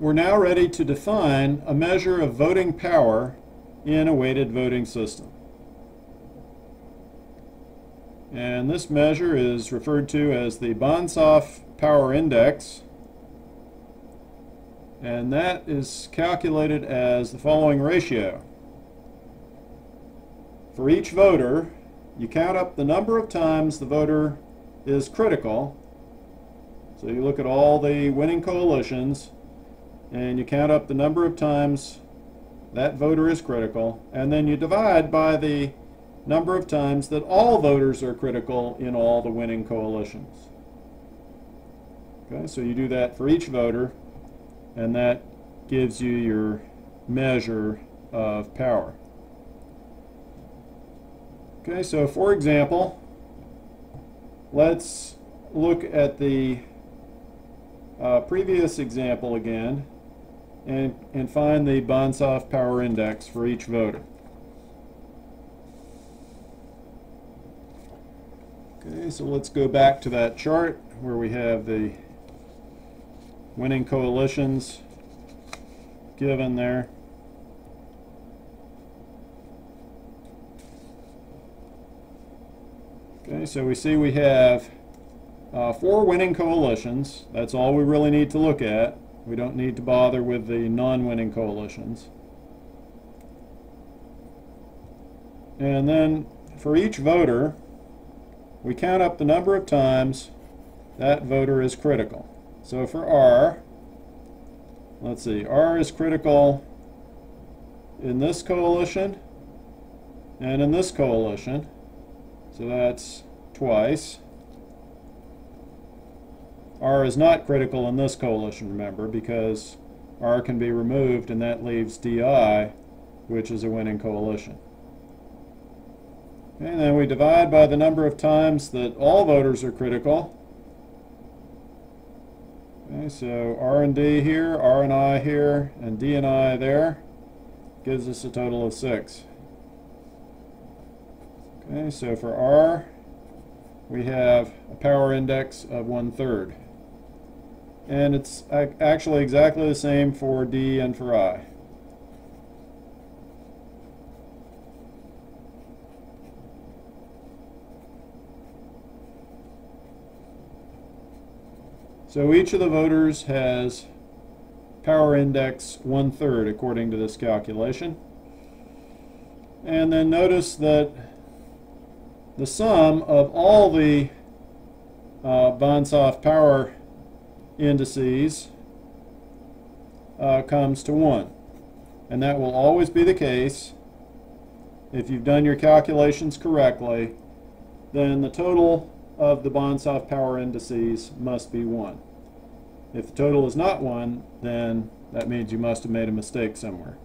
we're now ready to define a measure of voting power in a weighted voting system. And this measure is referred to as the Banzhaf Power Index. And that is calculated as the following ratio. For each voter, you count up the number of times the voter is critical. So you look at all the winning coalitions and you count up the number of times that voter is critical, and then you divide by the number of times that all voters are critical in all the winning coalitions. Okay, so you do that for each voter, and that gives you your measure of power. Okay, so for example, let's look at the uh, previous example again and, and find the Banzhaf power index for each voter. Okay, so let's go back to that chart where we have the winning coalitions given there. Okay, so we see we have uh, four winning coalitions. That's all we really need to look at. We don't need to bother with the non-winning coalitions. And then for each voter, we count up the number of times that voter is critical. So for R, let's see, R is critical in this coalition and in this coalition. So that's twice. R is not critical in this coalition, remember, because R can be removed and that leaves DI, which is a winning coalition. And then we divide by the number of times that all voters are critical. Okay, so R and D here, R and I here, and D and I there gives us a total of 6. Okay, so for R, we have a power index of one-third. And it's actually exactly the same for D and for I. So each of the voters has power index one-third according to this calculation. And then notice that the sum of all the uh, Banzhaf power indices uh, comes to 1. And that will always be the case. If you've done your calculations correctly, then the total of the Banzhaf power indices must be 1. If the total is not 1, then that means you must have made a mistake somewhere.